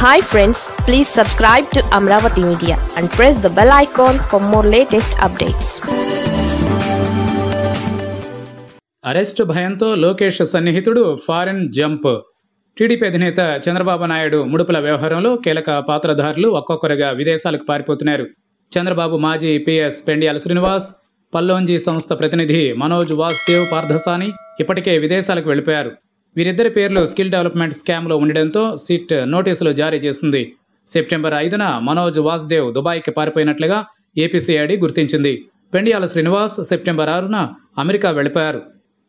Hi friends please subscribe to Amaravati media and press the bell icon for more latest updates arrest భయంతో లోకేష్ సన్నిహితుడు foreign jump. TDP అధినేత చంద్రబాబు నాయుడు ముడుపుల వ్యవహారంలో కీలక పాత్రధారులు ఒక్కొక్కరుగా విదేశాలకు పారిపోతున్నారు. చంద్రబాబు మాజీ పిఎస్ పెండియాల శ్రీనివాస్ పల్లోంజీ సంస్థ ప్రతినిధి మనోజ్ వాసుదేవ్ పార్థసాని ఇప్పటికే విదేశాలకు వెళ్ళిపోయారు. వీరిద్దరి పేర్లు స్కిల్ డెవలప్మెంట్ స్కామ్లో ఉండడంతో సిట్ నోటీసులు జారీ చేసింది. సెప్టెంబర్ ఐదున మనోజ్ వాసుదేవ్ దుబాయ్కి పారిపోయినట్లుగా ఏపీసీఐడి గుర్తించింది. పెండియాల శ్రీనివాస్ సెప్టెంబర్ ఆరున అమెరికా వెళ్ళిపోయారు.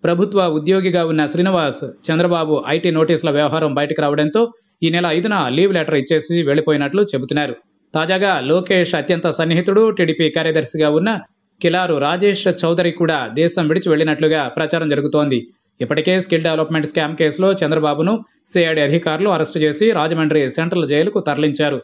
ప్రభుత్వ ఉద్యోగిగా ఉన్న శ్రీనివాస్ చంద్రబాబు ఐటీ నోటీసుల వ్యవహారం బయటకు రావడంతో ఈ నెల ఐదున లీవ్ లెటర్ ఇచ్చేసి వెళ్ళిపోయినట్లు చెబుతున్నారు. తాజాగా లోకేష్ అత్యంత సన్నిహితుడు టీడీపీ కార్యదర్శిగా ఉన్న కిలారు రాజేష్ చౌదరి కూడా దేశం విడిచి వెళ్ళినట్లుగా ప్రచారం జరుగుతోంది. ఇప్పటికే స్కిల్ డెవలప్మెంట్ స్కామ్ కేసులో చంద్రబాబును సిఐడి అధికారులు అరెస్టు చేసి రాజమండ్రి సెంట్రల్ జైలుకు తరలించారు.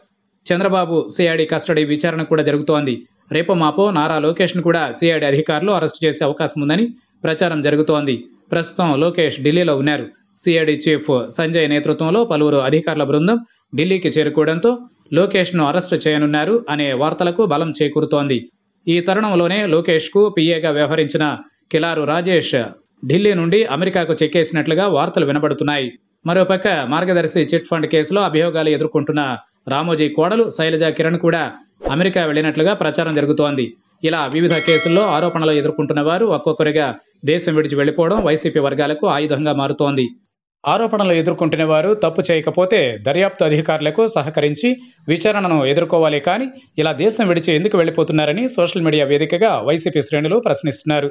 చంద్రబాబు సిఐడి కస్టడీ విచారణ కూడా జరుగుతోంది. రేపు మాపో నారా లోకేష్ను కూడా సిఐడి అధికారులు అరెస్టు చేసే అవకాశం ఉందని ప్రచారం జరుగుతోంది. ప్రస్తుతం లోకేష్ ఢిల్లీలో ఉన్నారు. సిఐడి చీఫ్ సంజయ్ నేతృత్వంలో పలువురు అధికారుల బృందం ఢిల్లీకి చేరుకోవడంతో లోకేష్ను అరెస్టు చేయనున్నారు అనే వార్తలకు బలం చేకూరుతోంది. ఈ తరుణంలోనే లోకేష్కు పిఏగా వ్యవహరించిన కిలారు రాజేష్ ఢిల్లీ నుండి అమెరికాకు చెక్కేసినట్లుగా వార్తలు వినబడుతున్నాయి. మరోపక్క మార్గదర్శి చిట్ ఫండ్ కేసులో అభియోగాలు ఎదుర్కొంటున్న రామోజీ కోడలు శైలజ కిరణ్ కూడా అమెరికా వెళ్ళినట్లుగా ప్రచారం జరుగుతోంది. ఇలా వివిధ కేసుల్లో ఆరోపణలు ఎదుర్కొంటున్న వారు ఒక్కొక్కరిగా దేశం విడిచి వెళ్ళిపోవడం వైసీపీ వర్గాలకు ఆయుధంగా మారుతోంది. ఆరోపణలు ఎదుర్కొంటున్న వారు తప్పు చేయకపోతే దర్యాప్తు అధికారులకు సహకరించి విచారణను ఎదుర్కోవాలి కానీ ఇలా దేశం విడిచి ఎందుకు వెళ్ళిపోతున్నారని సోషల్ మీడియా వేదికగా వైసీపీ శ్రేణులు ప్రశ్నిస్తున్నారు.